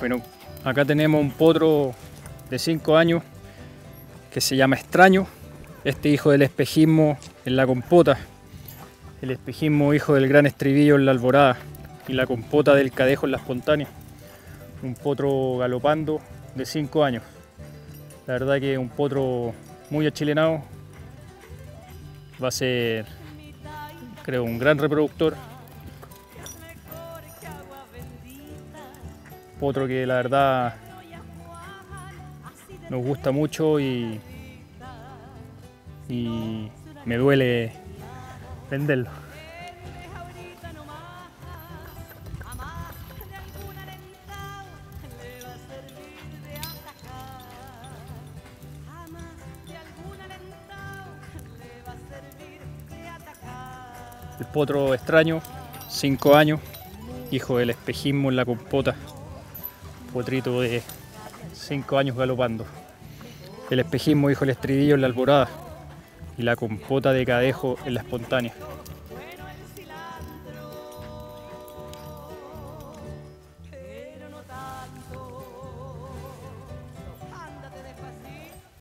Bueno, acá tenemos un potro de 5 años que se llama Extraño. Este hijo del espejismo en la compota. El espejismo hijo del gran estribillo en la alborada. Y la compota del cadejo en la espontánea. Un potro galopando de 5 años. La verdad que un potro muy achilenado. Va a ser, creo, un gran reproductor. Potro que la verdad nos gusta mucho y, y me duele venderlo. El potro extraño, 5 años, hijo del espejismo en la compota, potrito de 5 años galopando. El espejismo hijo del estridillo en la alborada y la compota de cadejo en la espontánea.